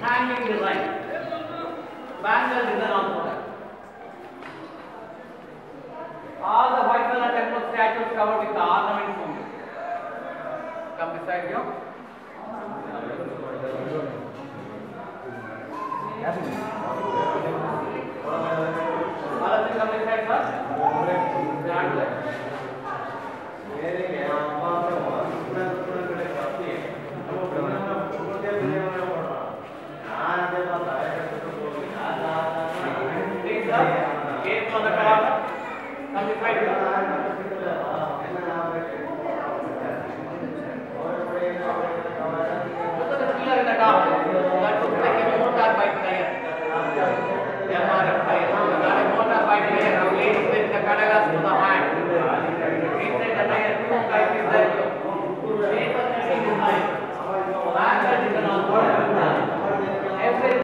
hanging design. Bangle design. All the white color temple statues covered with the ornaments only. Come beside you. Game on the call. 35